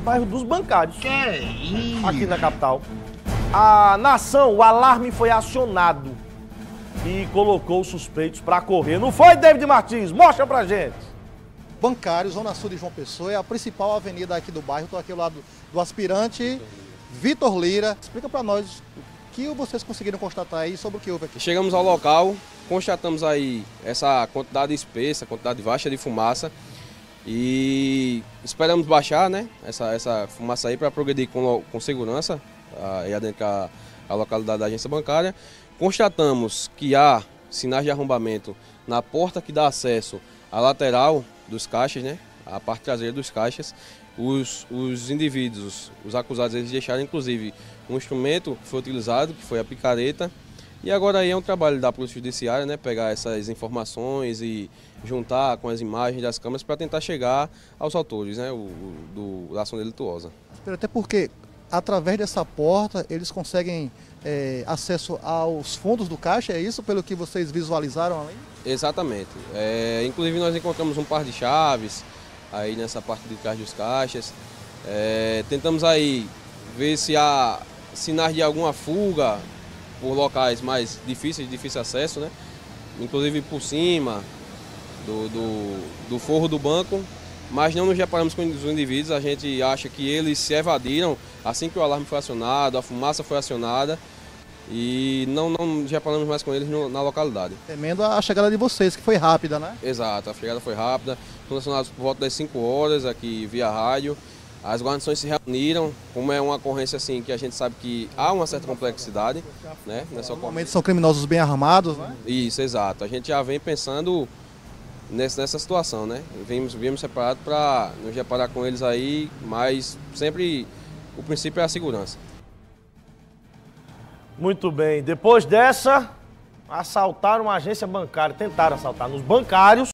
bairro dos bancários. Que isso? Aqui na capital. A nação, o alarme foi acionado e colocou os suspeitos para correr. Não foi, David Martins? Mostra pra gente. Bancário, Zona Sul de João Pessoa, é a principal avenida aqui do bairro. Estou aqui ao lado do aspirante Vitor Lira. Explica para nós o que vocês conseguiram constatar aí sobre o que houve aqui. Chegamos ao local, constatamos aí essa quantidade espessa, quantidade vasta de fumaça e esperamos baixar né, essa, essa fumaça aí para progredir com, com segurança aí dentro da a localidade da agência bancária. Constatamos que há sinais de arrombamento na porta que dá acesso à lateral dos caixas, né, a parte traseira dos caixas. Os, os indivíduos, os acusados, eles deixaram inclusive um instrumento que foi utilizado, que foi a picareta, e agora aí é um trabalho da Polícia Judiciária, né, pegar essas informações e juntar com as imagens das câmeras para tentar chegar aos autores, né, o, do, da ação delituosa. Até porque, através dessa porta, eles conseguem é, acesso aos fundos do caixa, é isso, pelo que vocês visualizaram ali? Exatamente. É, inclusive nós encontramos um par de chaves aí nessa parte de trás dos caixas. É, tentamos aí ver se há sinais de alguma fuga por locais mais difíceis, de difícil acesso, né? Inclusive por cima do, do, do forro do banco, mas não nos reparamos com os indivíduos, a gente acha que eles se evadiram assim que o alarme foi acionado, a fumaça foi acionada e não, não já falamos mais com eles no, na localidade. Temendo a chegada de vocês, que foi rápida, né? Exato, a chegada foi rápida, fomos acionados por volta das 5 horas aqui via rádio, as guarnições se reuniram, como é uma ocorrência assim que a gente sabe que há uma certa complexidade, né? Nessa Normalmente são criminosos bem armados, né? Isso, exato. A gente já vem pensando nessa, nessa situação, né? Vimos, vimos separados para nos reparar com eles aí, mas sempre o princípio é a segurança. Muito bem. Depois dessa, assaltaram uma agência bancária, tentaram assaltar nos bancários.